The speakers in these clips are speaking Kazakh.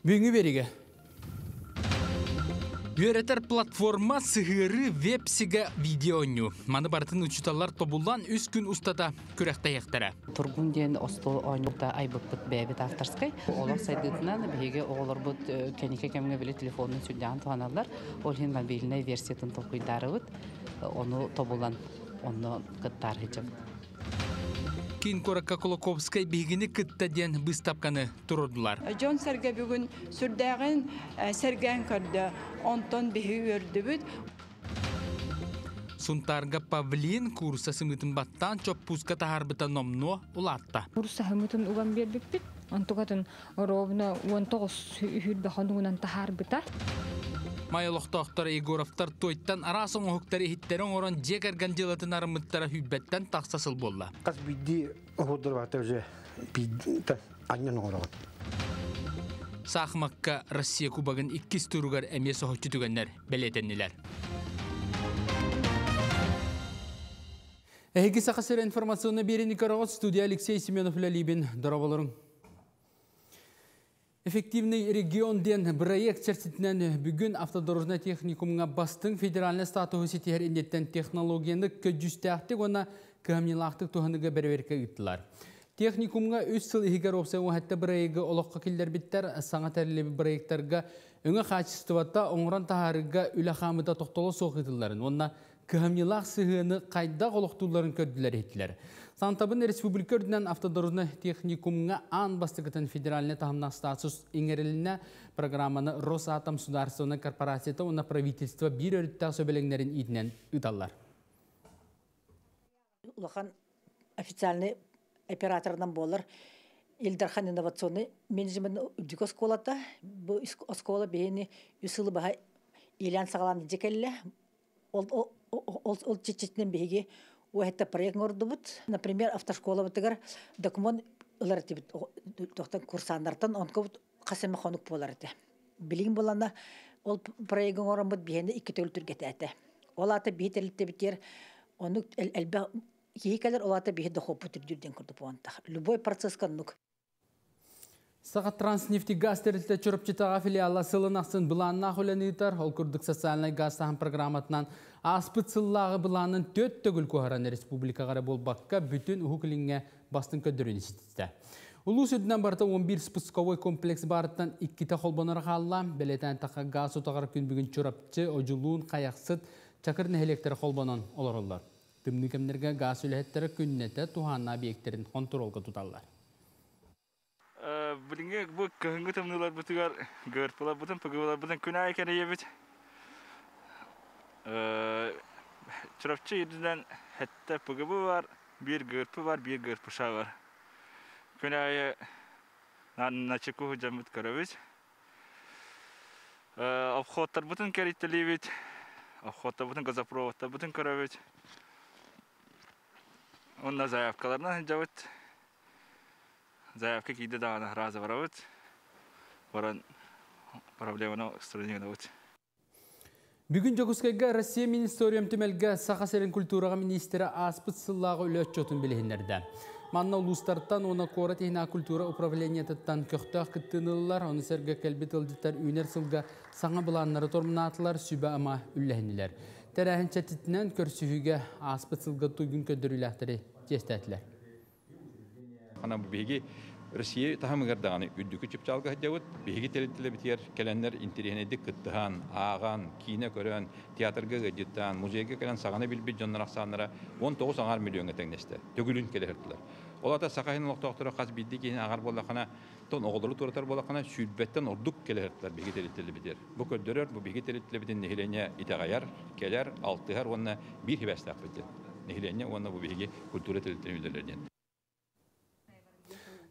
Бүгінгі береге. Үйретер платформа сығыры веб-сігі видеону. Маны бартын учуталар тобулан үс күн устата күрәқті ектері. Тургун ден остол ойнукта айбыппыт бәбит авторской. Олар сайдытынан беге оғылар бұд кәнеке кәмге біле телефонын сүрдян туаналар. Ол хен мобильный версиятын топуйдарыбыт. Оны тобулан оны кыттар хичіп. Кин Коракка Колоковскай бігіні кытта ден быстапканы тұрудылар. Жон сәрге бүгін сүрдәғін сәргән көрді. Онтон бігі өрдібіт. Сунтарга павлин курса сымытын баттан чоп пуска тахарбыта номно улатта. Курса хымытын уган бербекпит. Антугатын ровно 19 хүрбе хонугунан тахарбыта. Майолоқтоқтар Егоровтар тойтан арасын оғықтары хиттерін орын жекерген жылатын арымыттара хүббеттен тақсасыл болла. Кас бидди охудыр бата уже бидди аньян орогон. Сақмаққа Россия кубагын иккис тұругар әме соғытчы түгеннер белетеннелер. Әйгі сақасыр информационны берені қарағыз студия Алексей Семенов Лалибин дұрабаларың. Эффективный регион ден. Проект чертитінен бүгін автодорожна техникумға бастың. Федеральный статусы сетер индеттен технологияны көджүстәқтік, оны көмнелақтық тұхыныға бәрверке үттілар. Техникумға үс сыл егер опса оғатты проекті олыққа келдер біттер, саңа тәрілі проекттарға өңі қачыстыватта оңыран тахарыға үлі қамыда тоқтолы көмнелақ сығыны қайда олықтуларын көдділер еттілер. Сантабын республика өрдінен автодорожны техникумға ан бастығытын федеральный тахымна статус еңеріліне программаны Росатом сударственный корпорацияты оны правительство бір өрітті сөбелеңдерін идінен ұдалар. Улахан официальный оператордан болар Илдархан инновационный менеджмент үдік. Бұл бейіні үсілі баға. Ол чечетінен бейге уэхэтэ проект ордубут. Например, автошкола бытыгар документ ылар тибит тохтан курсаннартан онко касема хонук болар эте. Билигин боланда ол проект оромбут бихенде икки төл түргетәте. Ол ата бихителитте битер оны элбе кейкелер ол ата бихе дохопу түрдүрден курду понта. Любой процесс канук Сағат транснефти газ тәрілті чұрыпчытаға филиалы сылын ақсын құланытар, ол күрдік социальный газ тағын программатынан аспыт сыллағы бұланын төт төгіл көғараны республикағары болбаққа бүтін ұхықыліңе бастың көдірін істетті. Улу сүдінен барта 11 спусковой комплекс барыттан иккіті қолбаныр қалла, бәлетен таққа газ отағар күн бүгін чұрапчы, ожылуын қаяқсыт, чакыр нәхелектері қолбанын оларылар. Тымныкемдерге газ үләттері күннеті туғанна объекттерін контролға тұталар. Билинге бу кыһынгы тымнылар бутугар гырпылар бутун пыгылар бутун күнай кере ебит. Чырапчы ирден хетте пыгыбы бар, бир гырпы бар, бир бар. Начеку жамыт көрөбүз. Обходтар. Обходтар заявка кейде дағана разы барабыт. Баран проблеманы устранение бут. Бүгін Жокускайга Россия Министериум түмелге Сақасерин культураға министері аспыт сыллағы отчетын білігіндерді. Манна улустарттан оны кора техна культура управлениятыттан көқтақ кіттінілілер, оны сәрге кәлбет ылдыттар үйнер сылға саңа бұланлары тормынатылар ама үлләхінілер. Тәрәхін чәтітінен көрсүхіге аспыт сылға туйгын көдіріләқтірі жестәтілер. Ана биги Россия тахамыгар даганы үддүкү чипчалга хадjawut биги телетиле битер келеннер интернетте кыттыхан, ааган, кине көрөн, театрга гыдыттан, музейге келен саганы билбит жоннар аксаннара 19 аңар миллионга теңнесте. Төгүлүн келердилер. Олата сакайын локтоктора каз бидди кийин агар боллакана тон оголдору туратар боллакана сүлбеттен ордук келердилер биги телетиле битер. Бу көддөрөр бу биги телетиле битен нехилене итагаяр, келер, алтыгар онна бир хибестак битер. Нехилене онна бу биги культура телетиле.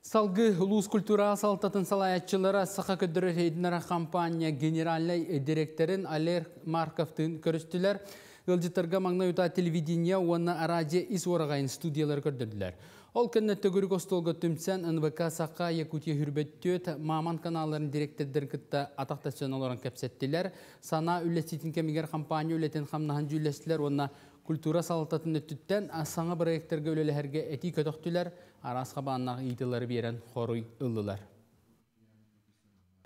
Салгы улус культура салтатын салаятчылары сақа көдірі рейдінара компания генеральный директорын Алер Марковтын көрістілер. Ылжытырға маңна юта телевидение оны арадия ис орағайын студиялар көрдірділер. Ол кінні төгірік остолға түмсен НВК сақа Якутия хүрбеттөт маман каналарын директордер кітті атақтационаларын кәпсеттілер. Сана үлесетін кемегер компания үлетін қамнахан жүлестілер, оны культура салтатын өттіттен саңа проекттерге өлелерге әти көтөқтілер, арасқа бағаннағы итылары берен хоруй ұлылар.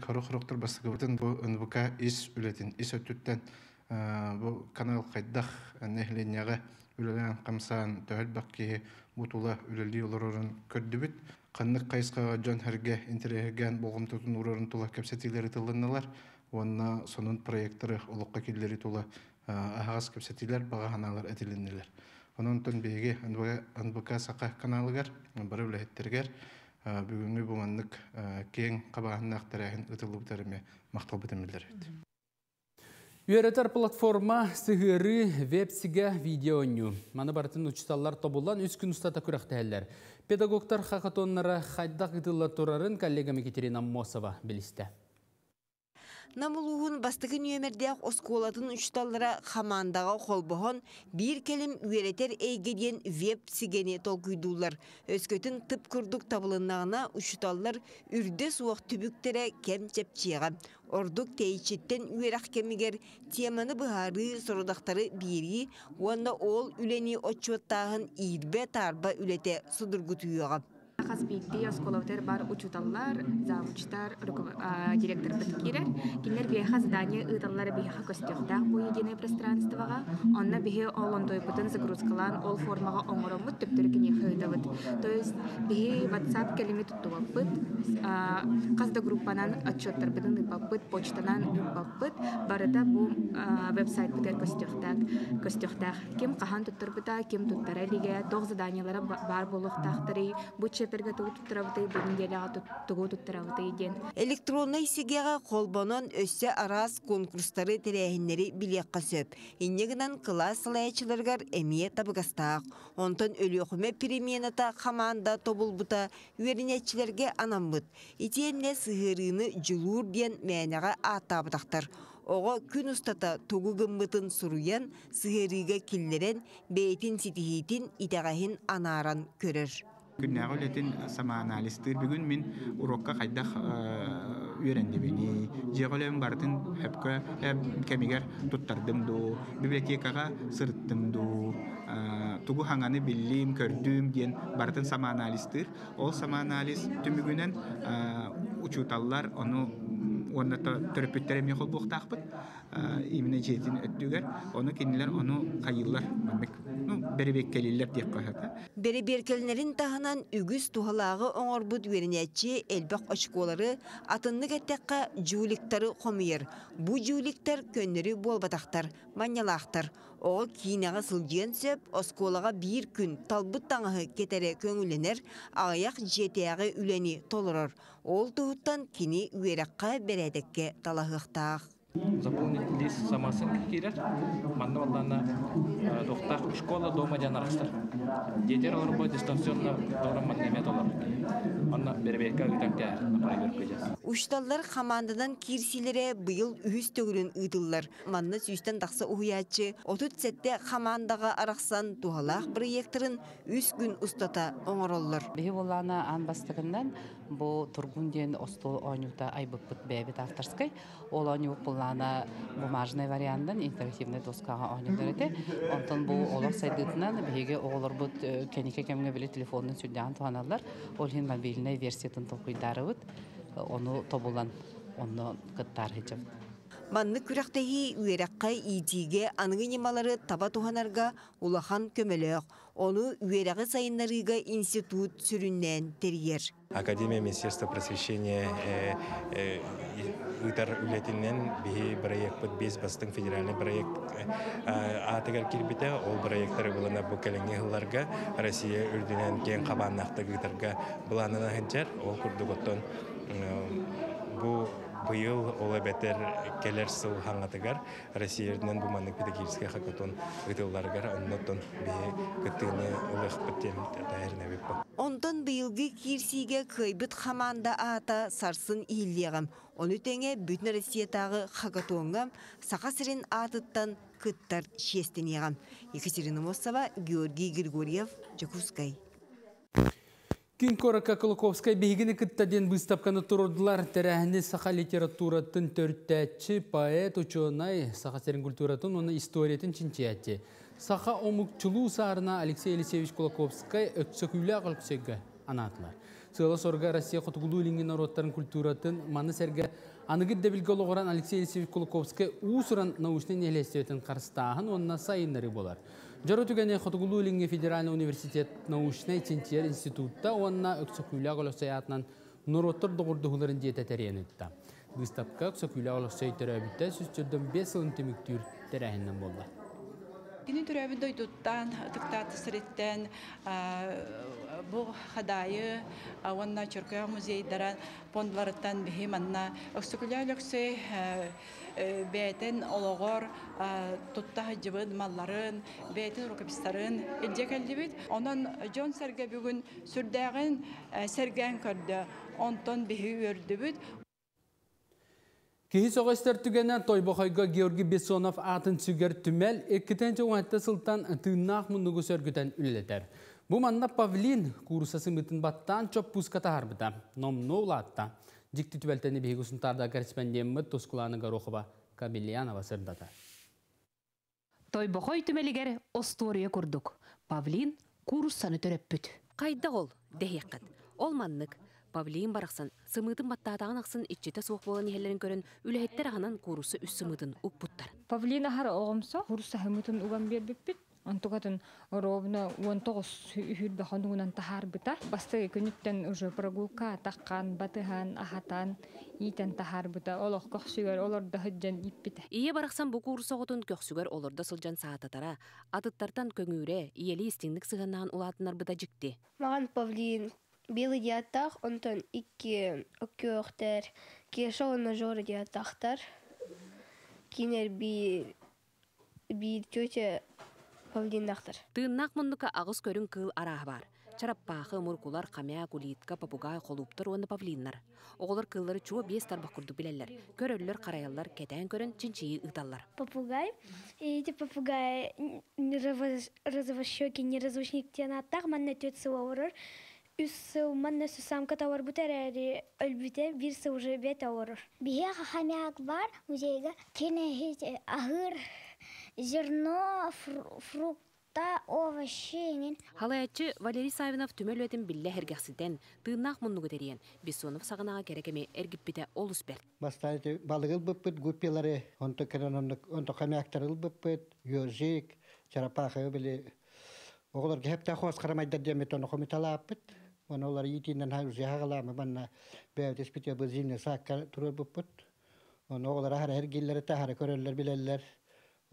хоро хороктор бастыгыбытын бу НВК ис үлетин ис өттүттен бу канал хайдах нехленяга үлелен камсан төхөл бакки бутула үлели олорорун көрдүбүт каннык кайыскага жон херге интереген болгомтутун урорун тула кепсетилери тылынналар онна сонун проекттары олукка киллери тула ахагас кепсетилер багаханалар этиленнелер ононтон беги НВК сака каналыгар бары үлехеттергер бүгүнгү буманнык кең кабааннаак тарахин ытылыбытарыме макталбытымилер Үйеретер платформа сығыры веб-сіге видеоню. Маны бартын учталлар тобулан үз күн ұстата күрәқтәлер. Педагогтар хақатоннары қайдақ ұтылар тұрарын коллегам Екатерина Мосова білісті. Намылуғын бастығы нөмірдеқ осколатын ұшталлара хамандаға қолбоғын бір келім үйеретер әйгеден веб сигені толкүйдулар. Өскөтін тып күрдік табылынағына ұшталлар үрді суақ түбіктері кем чепчеға. Ордук тейчеттен үйерақ кемігер теманы бұхары сұрудақтары бири, онда ол үлені отчуаттағын ирбе тарба үлете судыргутуйоға. Хаспитти осколовтер бар учуталлар, завучтар, директор быткирер. Кинер биеха здание ыталлар биеха костюхтах бу единое пространствоға. Онна бихе олондой бутын загрузкалан ол формаға оңоромут төптөр кине хыдавыт. То есть бихе WhatsApp келеме туттубаппыт. Казда группанан отчеттар бытын ыпаппыт, почтанан ыпаппыт. Барыта бу веб-сайт битер костюхтак. Костюхтах ким кахан туттар быта, ким туттара лиге, тох заданиялары бар болуқтақтары. Бу чеперге тугутуттарабытай бенделяга тугу туттарабытай ден. Электронный сигега колбонон өссө арас конкурстары терехиннери билиякка сөп. Иннегинен класс лайчыларгар эмие табыгастаак. Онтон өлүөхүмө перемената хаманда тобулбута үеринетчилерге анамбыт. Итиенне сыгырыны жылуур диен мээнега аатаабытактар. Оға күн ұстата тугу гымбытын суруян, сыгырыга киллерен, бейтин ситихитин итағахин анаран көрөр. Күннәгы үлетин самааналистыр бүгүн мин урокка кайдах үйрәндебени. Жеголем бартын хөпкө кемигер туттардым ду, библиотекага сырттым ду. Тугу хаңаны биллим, көрдүм диен бартын самааналистыр. Ол самаанализ түмүгүнен учуталлар ону онна төрөпүттер эми хол буктакпыт именно жетин өттүгер оны кинилер ону кайыллар ну беребек келилер деп кахата береберкелнерин таханан үгүс тухалагы оңорбут веренечи элбек очколары атынны кеттекка жууликтары хомуер бу жууликтер көннөрү болбатактар маньялактар о кинага сылжыен сөп осколага бир күн талбыт таңы кетере көңүленер аяк жетеяғы үлени толорор ол туһуттан кини үерекка бередекке талахыктаах заполнить лист самооценки кирер манна баллана школа дома жанарыстар детер олар дистанционно дораман анна бербекка Ушталлар командадан кирсилере быйыл үһүс төгүрүн ыдыллар. Манна сүйстен тақсы уһуячы, отут сетте командаға арақсан тухалақ проекторын үс күн устата оңороллар. Болана бастыгынан бу тургун ден остол ойнута айбыппыт бэбит авторской. Ол болана бумажный вариантын интерактивный доскага ойнудар эте. Онтон бу олар сайдытынан биһиге оголор бут кенике кемге биле телефонун сүддян туаналар. Ол хин мобильный версиятын толкуйдарыбыт. Оны тобулан онно кыттар хичеп. Манны күрәктәһи үерәккә идиге аныгы немалары таба туханарга улахан көмөлөк. Оны үерәгы сайыннарыга институт сүрүннән терьер. Академия Министерства просвещения ытар үлетинен бихи проект без бастың федеральный проект атыгар кирбите ол проекттары булана бу келеңе хылларга Россия үрдүнен кен кабаннакты гытарга буланына хенчер ол курдуготтон бу быйыл ол бетер келер сыл хаңатыгар Россияден бу маннык педагогический хакатон ытылларгар оннотон бие кыттыны улых биттен тайрна бит Онтон быйылгы кирсиге кыйбыт хаманда ата сарсын ииллиягам. Оны теңе бүтін Россиятағы хакатоңгам сақа сирин атыттан кыттар шестенегам. Екатерина Мосова, Георгий Григорьев, Жакускай. Күн Корака Колоковскай бейгіні кіттаден выставканы тұрдылар тәрәхіні сақа литературатын төрттәтші поэт ученай сақа серін культуратын оны историятын. Сақа омукчулу сарына Алексей Елисеевич Колоковскай өтсөкүлі ағылксеге анатылар. Сыла сорга Россия хотугулу илинген ороттарын культуратын маны серге аныгы дебилге олоғыран Алексей Алексеевич Кулаковский уусуран научный елестетен қарыстағын онна сайыннары болар. Жару түгәне хотугулу Федеральный университет научный центр институтта онна өксөкүлі голосаятынан нуроттор доғырдығыларын диете тәренетті. Выставка өксөкүлі голосай төрәбітті сүстірдің 5 сылын теміктүр тәрәхіннен болды. Кини түрәбі дойдуттан, тықтаты сіреттен, бұл хадайы, онна Чөркөй музейдара пондыларыттан бихи манна. Өксүкілі өліксі бәйтін олығыр, тұтта жыбын малларын, бәйтін рукопистарын елде кәлдібіт. Онын Джон Сәрге бүгін сүрдәғін сәрген көрді, онтон бихи өрдібіт. Кихи соғыстар түгенен Тойбохойға Георгий Бессонов атын сүгер түмел, екітен жоғатты сылтан тыыннақ мұнығы сөргітен үлетер. Бұ манна павлин курсасы мұтын баттан чоп пуската харбыта, номно улатта. Жикті түбәлтені бейгісін тарда корреспондент мұт тұскуланы Горохова Кабельянова сырдата. Тойбохой түмелігер остория күрдік. Павлин курсаны төрөппүт. Қайда ол, дәйекқат. Ол маннык, Павлин барақсан, сымытын баттатағын ақсын итчеті суық болан ехелерін көрін, үләйттер ағынан курусы үс сымытын ұппуттар. Павлин ахар оғымса, курса хымытын уган бербеппит. Антугатын ровно он тогос хүл баханугунан тахар бита. Басты күнүттен уже прогулка таққан, батыхан, ахатан, итен тахар бита. Олох көхсүгөр олар да хыджан иппите. Ие барақсан бу курса отун көхсүгөр оларда сылжан саататара, атыттартан көңүре, иели истиңдік сығаннан улатынар бита жикти. Маған Павлин Белый диатах, онтон икки өккөөхтер, кешоуна жоры диатахтар. Кинер би би тетя Павлинахтар. Тыыннақ мұндыка ағыз көрін кыл араға бар. Чараппақы, мұркулар, қамя, кулитка, папугай, қолуптар, оны павлиннар. Оғылар кыллары чуа бес тарбақ күрді білелер. Көрөлілер, қараялар, кетен көрін, чинчиyi ыталлар. Попугай. И эти попугаи розовощеки, неразвучниктен аттақ, манна төт сылауырыр. Үс сыл манна сусамка тауар бұтар әрі өлбіте, бір сыл уже бет ауырыр. Бие хахамяк бар, музейга тене ахыр, зерно, фрукта, овощи. Халаячы Валерий Савинов түмел өтін билле хергақсиден тыыннақ мұнны көтерген. Бессонов сағынаға керекеме әргіппіте олыс бәр. Бастайды балығыл бұппыт, гуппелары, онты кірін, онты хамяқтарыл бұппыт, йожик, чарапақы білі. Оғылар кәпті ақуас қарамайдар демет оны қомиталаппыт. Оны олар етінен хаузи хағаламы банна бәуті спития бұл зимне саққа тұрыр бұппыт. Оны оғылар ахара әргелері тахара көрелер білелер.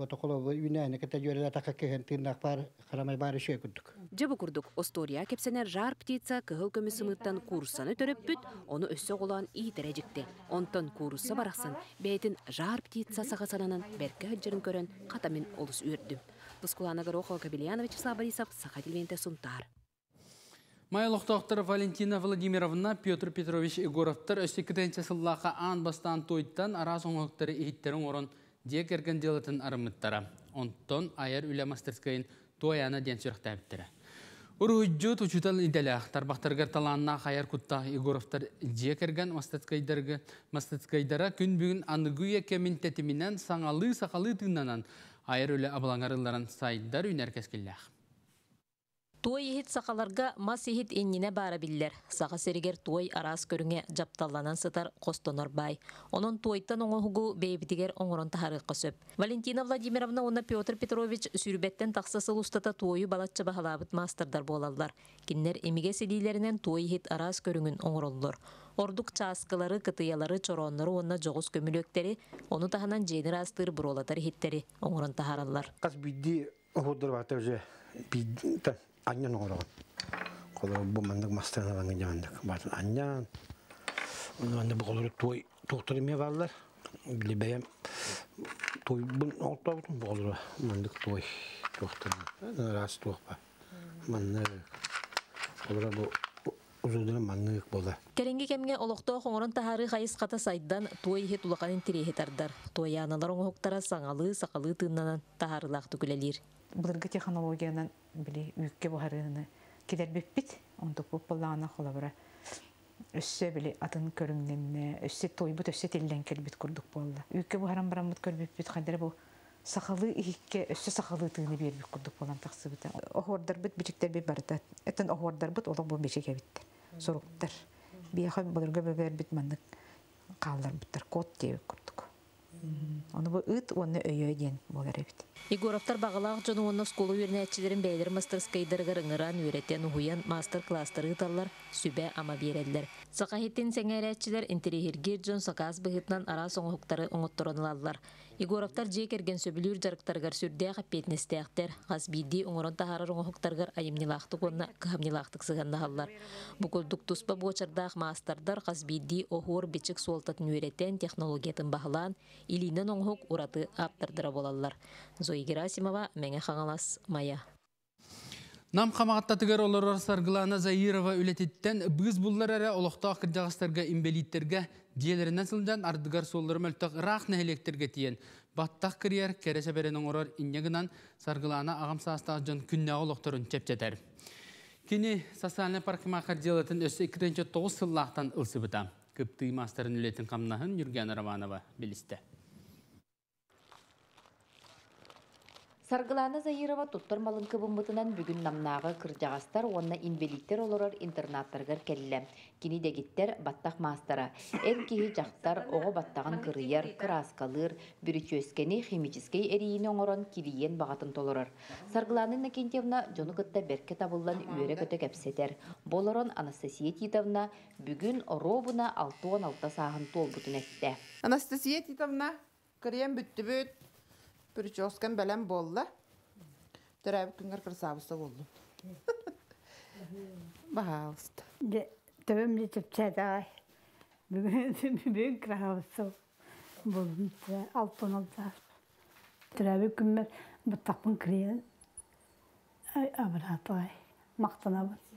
Ота қолы үйнәйні кәті жөрелі таққа кеген тыынақ бар, қарамай бары шөй күрдік. Жабы күрдік Остория кепсенер жар птица кығыл көмісі мұттан курсаны төрөппүт, оны өссө қолан ийтері жікті. Онтан курсы барақсан, бәйтін жар птица сағасананын бәркі хыджырын көрін қатамын олыс үйірдім. Тұскуланы Горохова Кабельянович Сабарисов, Сахатилменте Сунтар. Майлықтақтар Валентина Владимировна Петр Петрович Егоровтар өстекітенче сыллаға ан бастан тойттан ара соңықтары ехиттерін орын дек делетін арымыттара. Онтон айар үлі мастерскайын тойана ден сүріқтәбіттірі. Уруджу тучутал иделя тарбақтаргар таланна хайар кутта Егоровтар дек ерген мастецкайдара күн бүгін анығуя кемін тәтімінен саңалы сақалы тыңнанан айар үлі абылаңарыларын сайдар үнер кескеллях. Туой ихит сақаларга мас ихит енніне бара биллер. Сақа серигер туой арас көріңе жапталланан сытар қостонор бай. Онын туойттан оңығу бейбітігер оңырын тахарыққа сөп. Валентина Владимировна оны Петр Петрович сүрбеттен тақсасыл ұстата туойы балатчы бағалабыт мастердар болалар. Киннер эмиге селилерінен туой ихит арас көріңін оңыроллар. Ордук чааскылары, кытыялары, чороннары, онна жоғыз көмілөктері, оны таханан жейнер астыр бұролатар хиттері оңырын тахаралар. Қас бидді оғырдыр баты уже бидді аньян оғыраған. Қолы бұл мандық мастарынан аңын жамандық. Батын аньян. Оны анда бұл қолыры той тоқтыр еме бәйім той қолыры мандық той маннык. Керенге кемге олоқто хоңорон тахары хайыс қата сайдан туой хет улақанын тирехе тардар. Туой аналар саңалы, сақалы тыыннанан тахарылақ түгілелер. Бұлырғы технологиядан біле үйікке бұхарыны келер беппит, онды көп болағына қолабыра. Өссө біле атын көріңненне, өссө тойбут, өссө телден келбит күрдік болды. Үйікке бұхаран барамыт көрбеппит, қадары бұл сақалы ихикке өссө сақалы тыыны бербик күрдік болан бұл бит маннык каалар буттар кот деп курдук Оны бу ыт оны өйө ден болар эбит. Егоровтар бағалақ жону онны сколу үйрнәтчілерін бәйлер мастерскайдырғыр ыңыран үйретен уйан мастер-класстары ыталлар сүбә ама берелдер. Сақахеттен сәңәрәтчілер интерьергер жон сақас бұғытнан ара соңықтары оңыттырынылалар. Егоровтар же керген сөбілүр жарықтарғар сүрдә қаппетнестәқтер, ғазбиди оңырын тахарар оңықтарғар айымнилақтық онна кығымнилақтық сығандағалар. Бұқылдық тұспа бочардақ мастардар ғазбиди оғыр бечік суалтатын үйретен технологиятын бағылан, илинен оңық ураты аптардыра болалар. Зои Герасимова, Мәңе Хаңалас, Мая. Нам қамағаттатығар олар саргылана Заирова үлететтен бұз бұллар әрі олықтақ кірдағыстарға имбелиттерге диелерінен сылдан ардығар соллары мөлтіқ рақ нәхелектерге тиен. Баттақ кірер кәресе беренің орар иннегінан саргылана ағам састағы жон күнне олықтырын чепчетер. Кені социальный паркыма қарделетін өсі 2-9 сыллақтан ұлсы бұта. Күпті мастарын үлетін қамнағын Юрген Раванова білісті. Саргыланы Заирова туттар малын кыбымбытынан бүгін намнағы кыржағастар онна инвелиттер олорор интернаттаргар келле. Кини дегиттер баттақ мастара. Эн кихи жақтар оғы баттағын кырыяр, краскалыр, бүрічөскені химический эрийін оңорон килиен бағатын толорор. Саргыланы жону кытта берке табылдан үйері көтө кәпсетер. Болорон Анастасия Титовна бүгін робуна 6-16 сағын толбутын әтті. Анастасия Титовна, кырыян бүттүбүт, прическам бәлем болла. Төрәбі күнгер кырсабыста болдым. Пожалуйста. Төбім летіп чәдай. Бүгін крабысы болдым. Алтын алдар. Төрәбі күнмер бұттақпын кірейін. Абыратай. Мақтанабын.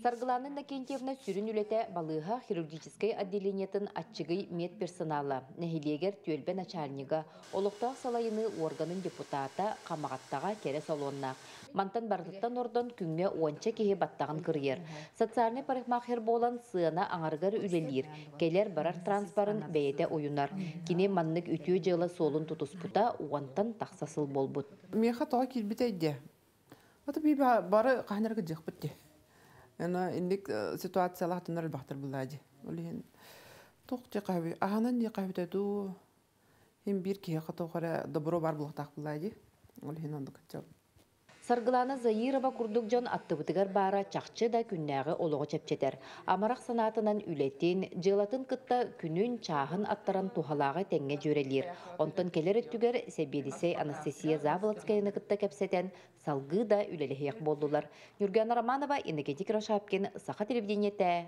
Саргыланы Накентьевна сүрін үлете балыға хирургической отделениетін атчыгый медперсонала, нәхилегер тюэлбе начальнига, олықтақ салайыны органын депутата қамағаттаға кере салонна. Мантан барлықтан ордон күнге онча кеге баттағын кырыер. Социальный парикмахер болан сыана аңаргар үлелер. Келер барар транспарын бәйете ойынар. Кіне маннык үтіе жылы солын тутуспута уантан тақсасыл болбут. Меха тоға би бары қағынарға жық бітті. Ана индик ситуациялар тынар бахтар булади. Олин тох те каби. Аханан не каби ту. Хим бир ки хато хара добро бар булактак булади. Олин андык жап. Саргыланы Заирова курдук жон аттыбытыгар бара чакчы да күннәгы олығы чепчетер. Амарақ санатынан үлетін, жылатын кытта күнін чағын аттаран тухалағы тәңге жөрелер. Онтон келер өттүгер Себелисей Анастасия Заволоцкаяны кытта кепсетен салгы да үлелехек болдулар. Юргена Романова, энергетик Рошапкин, Саха телевидениете,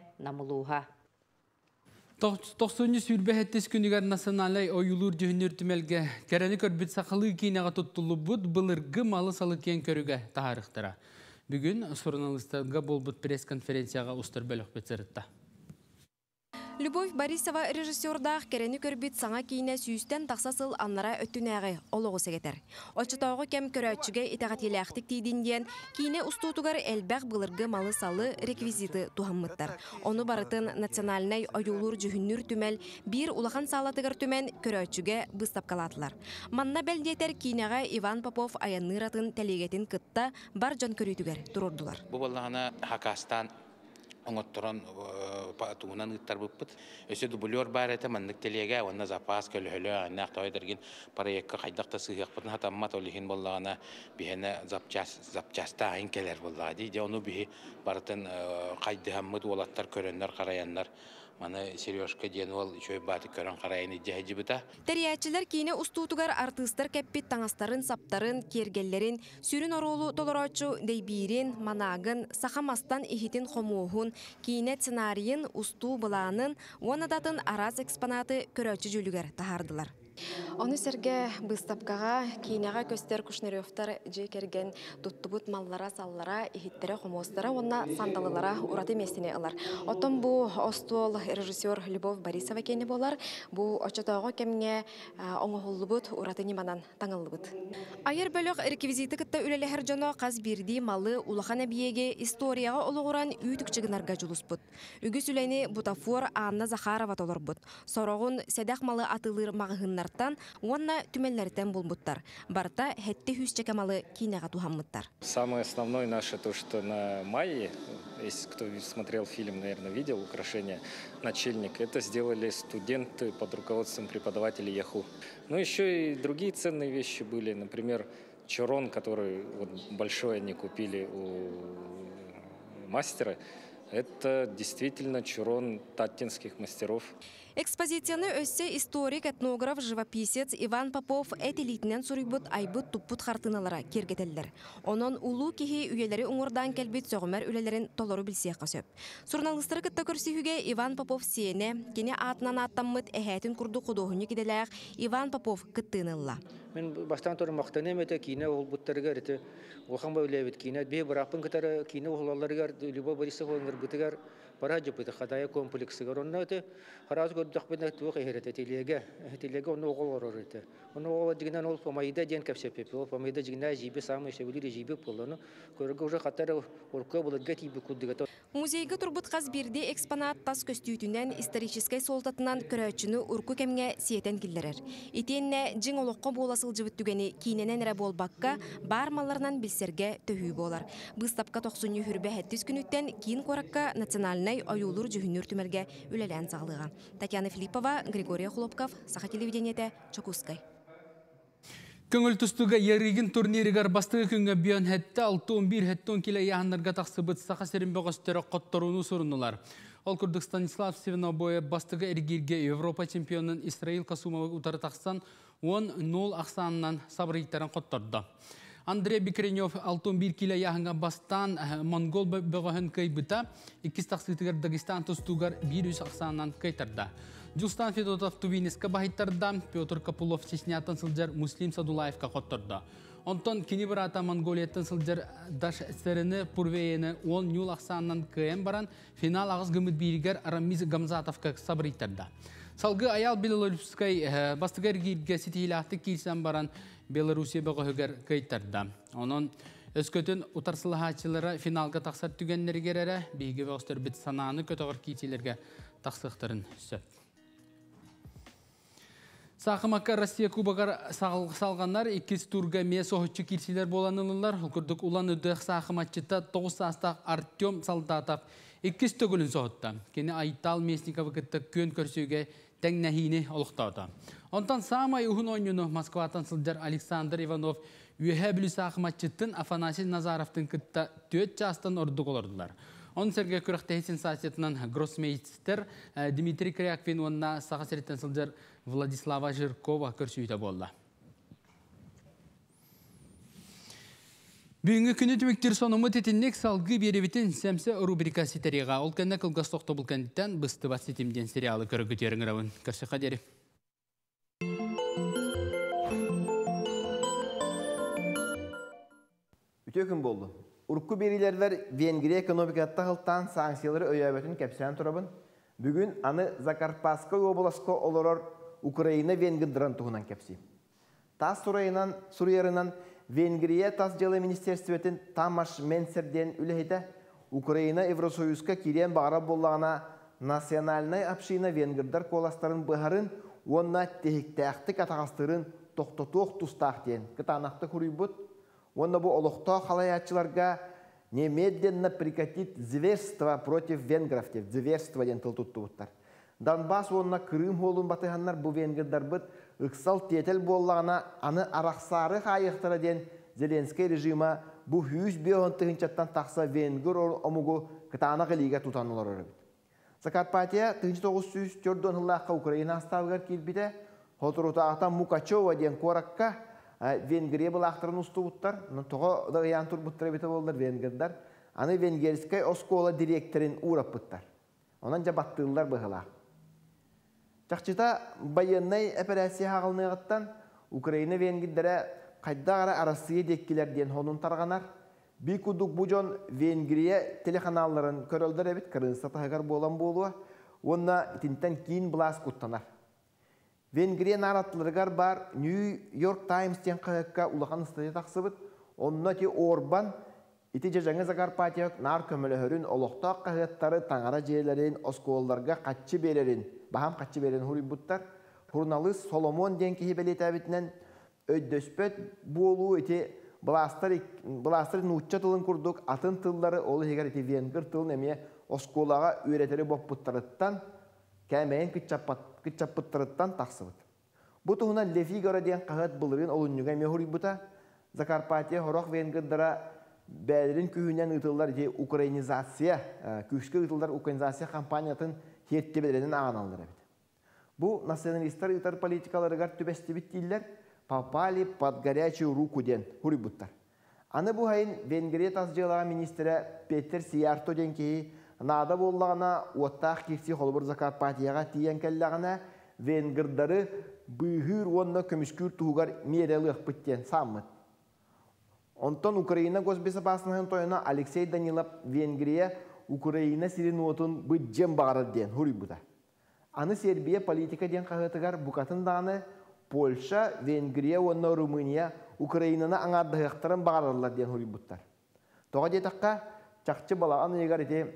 Намулуха. Тоқсуны сүрбәһеттес күнігер националай ойылур жүхінер түмелге кәрәні көрбіт сақылы кейнаға тұттылы бұд бұлырғы малы салы кен көріге тағарықтыра. Бүгін журналистарға болбыт пресс-конференцияға ұстыр бөлік бетсірітті. Любовь Борисова режиссердах керени көрбит саңа кейіне сүйістен тақсасыл аннара өттінәғі олығы сегетер. Очытауғы кем көрәтчіге итағатиләқтік дейдінден кейіне ұстутугар әлбәқ бұлырғы малы салы реквизиты тухаммыттар. Оны барытын национальнай ойулур жүхіннүр түмәл бір улахан салатыгар түмен көрәтчіге бұстап калатылар. Манна бәлдетер кейінеға Иван Попов аянныратын тәлегетін кытта бар жан көрітігер тұрурдулар. Бұл болағына Хакастан оңотторон туунан ыттар быппыт. Өсө дублер бар эте маннык телеге онна запас көлһөлө аннак тойдыргин проектка хайдакта сыгыакпытын хатаммат олихин боллагана бихене запчас запчаста айын келер боллаги же ону бихи бартын кайдыхаммыт уолаттар көрөннөр караяннар маны Сережка диэн ол чөй баты көрөн карайын жаһижи бута. Териячлар кейіне устуутугар артыстар кәппит таңастарын, саптарын, кергеллерин, сүрін оролу толорочу дейбирин, манагын, сахамастан ихитин хомуухун, кейіне сценарийын, устуу былаанын, уанадатын араз экспонаты көрөчү жүлүгер тахардылар. Оны серге быстапкаға кейнеға көстер күшнеревтар жей керген туттубут маллара саллара ихиттере хомостара онна сандалылара ураты местіне ылар. Отон бу остуол режиссер Любовь Борисова кені болар, бу очотоого кемге оңохуллубут ураты ниманан таңыллыбыт. Айыр бөлөк реквизиты кытта үлелехер жоно қаз бирди малы улахан әбиеге историяға олуғуран үйтікчігінарға жулуспут. Үгі сүләйні бутафор Анна Захарова толорбут. Сорогун седах малы атылыр мағыхыннар туһугаттан, уонна түмелләртен булбуттар. Барта хетте хүсче камалы кинега тухаммыттар. Самое основное наше то, что на мае, если кто смотрел фильм, наверное, видел украшение начальник, это сделали студенты под руководством преподавателей Яху. Но еще и другие ценные вещи были, например, чурон, который вот большой они купили у мастера. Это действительно чурон таттинских мастеров. Экспозицияны өссе историк, этнограф, живописец Иван Попов этилитинен сурыйбыт айбыт туппут хартыналара кергетеллер. Онон улу кихи үйелери уңурдан келбит сөгөмөр үлелерин толору билсиях қасөп. Журналистары кытта көрсүхүге Иван Попов сиене, кене атынан аттаммыт эхәтин курду кудуһуну киделәк Иван Попов кыттыынылла. Мен бастан торы мақтанем эте кине ол буттарыгар эте улхан бөлебит кине бе барапын кытары кине улаларыгар Любовь Борисова оңгыр бутыгар пара жыпыты хадая комплексыгар онна эте хараз көрдөх бен тух эхерете телеге телеге онна огол орор эте онна огол дигенен ол помайда ден капсепеп ол помайда дигенен жибе самый шевели жибе полону көргө уже хатары орко булга тибе куддыга Музейге турбут қаз бирде экспонат тас көстүйтүнен исторической солтатынан көрөчүнү урку кемге сиетен киллерер. Итенне жиң олоққа боласыл жыбыттүгени кейненен эре болбакка бар малларынан билсерге төхүү болар. Быстапка 90 хүрбе хәттис күнүттен кийин коракка национальный оюлур жүһүнүр түмерге үлелен сағлыға. Татьяна Филиппова, Григория Хлопков, Саха телевидениете, Чокускай. Көңіл тұстыға ерігін турнирігар бастығы күнгі бүйін хәтті 6-11 хәттон келе яғындарға тақсыбыт сақа серін бөғістері қотторуыны сұрынылар. Ол күрдік Станислав Севинобоя бастығы әргерге Европа чемпионын Исраил Касумовы ұтары тақсан 10-0 ақсанынан сабырыйттарын қотторды. Андрей Бекренев 6-1 келе яғынға бастан Монгол бөғіхін көйбіта, 2 тақсытығар Дагестан тұстығар 1 ақсанынан көйтірді. Дюстан Федотов Тувинеске бахиттарда, Петр Капулов Чечнятын сылжар Муслим Садулаевка қоттырды. Онтон кини барата Монголияттын сылжар Даш Сәріні Пурвейені 10 нюл ақсанынан баран финал ағыз гымыт Арамиз Гамзатовка сабыриттарда. Салгы аял Белорусскай бастыгар кирге сетейлақты кирсен баран Белоруссия бөғігер көйттарда. Онын Өскөтін ұтарсылығачылары финалға тақсар түгенлергерері бейгі вәғыстыр біт сананы көтіғыр кейтелерге тақсықтырын сөп. Сақымаққа Россия кубағар салғандар 2 турға ме соғытчы келсілер боланылылар. Күрдік улан үдіқ сақыматчыта 9 састақ Артем Салдатов 2 төгілін соғытты. Кені Айтал Месниковы күтті көн көрсеуге тәң нәхейіне олықтауды. Онтан самай ұхын ойныны Москватан сылдар Александр Иванов үйе білі сақыматчыттың Афанасий Назаровтың күтті 4 жастан ордық олардылар. Он Сергей күріқті сенсациятынан гроссмейстер Дмитрий Кряквин онна саға сылдар Владислава Жиркова көрсүйті болды. Бүгінгі күні түміктер сонымы тетіннек салғы беребетін сәмсі рубрика сетереға. Ол кәнне қылғас тоқты бұл кәнттен бұсты бас сетімден сериалы көрі көтерің рауын. Көрсі қадері. Үте күн болды. Урку берилерлер Венгрия экономикатта хылтан санкциялары өйәбетін кәпсән тұрабын. Бүгін аны Закарпасқа обласқа олорор Украина венгрдыран туғынан кәпсі. Тас сурайарынан Венгрия тас жылы министерстветін Тамаш Менсерден үліхеті Украина Евросоюзка кирен бағара болағына национальный община венгрдар коластарын бұхарын, онна техіктәқтік атағастырын тоқтотуық тұстақ ден. Кытанақты күрейбұт, онна бұл олықта қалаятчыларға немедленно прекратить зверство против венгров деп, зверство ден тыл тұттыбыттар. Донбасс онна Крым холун батыханнар бұл венгрдар бұд, ықсал тетел боллағына аны арақсары қайықтыра ден Зеленский режима бұл хүйіз беонтығынчаттан тақса венгр омугу кытана қылиға тұтанылар өрібіт. Закарпатия 1904 жыллаққа Украина астауғар келбіде, Хотурута атан Мукачева ден коракка Венгрия был ақтырын ұстуыттар, но тоға да ян турбуттар бете болдар венгердар. Аны венгерскай оскола директорин урап бұттар. Онан жабаттылар бұғылақ. Чақчыта байыннай операция хағылныгыттан Украина венгердері қайдағара арасыйы деккелер ден хонун тарғанар. Би кудук бужон Венгрия телеканалларын көрөлдөр эбит кырынса тагар болан болуа. Онна тинтен кийин блас куттанар. Венгрия наратларыгар бар Нью-Йорк Таймс тен кыгакка улахан статья тақсыбыт. Онна ти Орбан ити жажаңы Закарпатия нар көмөлөһөрүн олохтоок кагыттары таңара жээлерин осколларга бахам каччы берерин хури буттар. Хурналыс Соломон ден кихи белетәбитнен өйдөспөт болу ити Бластер бластер нучча тылын курдук атын тыллары ол хегер ити венгер тылын эме осколага үйретери боппуттарыттан кәмәйін кытчаппыттарыттан тақсыбыт. Бу туһуна Лефигора диэн қағат былырын олуннюга мехури бута Закарпатия хорох венгердара бәдерин күйінен ытылдар украинизация, күшкі ытылдар украинизация компаниятын хетте бедеренен ағаналдар бит. Бу националисттар ытар политикаларыгар түбестебит дейілер, попали под горячую руку ден хурибуттар. Аны бу хайын Венгрия тазжылага министрі Петер Сиярто ден кейі нада боллағына оттақ кекси холбур Закарпатияға тиен келлағына венгердары бүйір онна көміскүр туғар мерелі ықпыттен саммыт. Онтон Украина госбезопасностьын тойына Алексей Данилов Венгрия Украина сирин отун бұджем бағарыр ден хурибута. Аны Сербия политика ден қағытығар бұқатын даны Польша, Венгрия, онна Румыния, Украинаны аңардығықтарын бағарырлар ден хурибуттар. Тоға детаққа чақчы балаған егар ете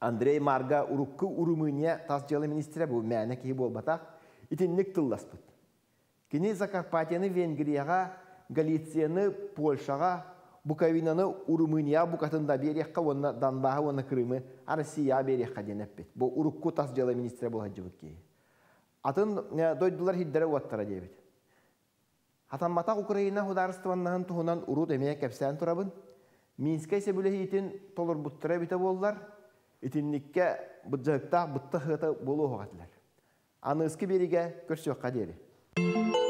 Андрей Марга урукку Румыния тас министрі бұл мәні кейі болбатақ, итинник тылласпыт. Кені Закарпатияны Венгрияға, Галицияны Польшаға, Буковинаны Румыния букатында берекқа, онна Данбаға, онна Крымы, Россия берекқа денеппет. Бұл урукку тас бұл хаджыбыт кейі. Атын дойдулар. Атамматақ Украина кәпсән турабын, толыр бұттыра біті боллар, итинникке бұджықта бұтты хыты болу беріге көрсөққа дері.